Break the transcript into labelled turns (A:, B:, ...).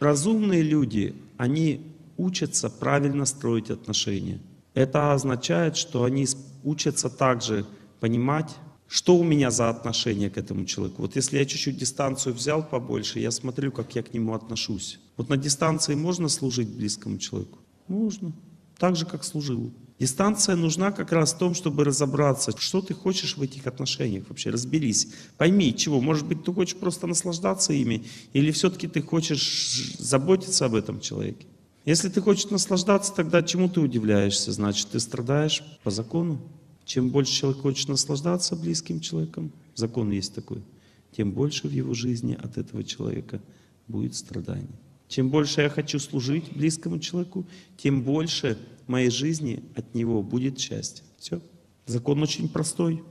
A: Разумные люди, они учатся правильно строить отношения. Это означает, что они учатся также понимать, что у меня за отношение к этому человеку. Вот если я чуть-чуть дистанцию взял побольше, я смотрю, как я к нему отношусь. Вот на дистанции можно служить близкому человеку? Можно. Так же, как служил. Дистанция нужна как раз в том, чтобы разобраться, что ты хочешь в этих отношениях вообще. Разберись. Пойми, чего. Может быть, ты хочешь просто наслаждаться ими, или все-таки ты хочешь заботиться об этом человеке. Если ты хочешь наслаждаться, тогда чему ты удивляешься? Значит, ты страдаешь по закону. Чем больше человек хочет наслаждаться близким человеком, закон есть такой, тем больше в его жизни от этого человека будет страданий. Чем больше я хочу служить близкому человеку, тем больше в моей жизни от него будет счастья. Все. Закон очень простой.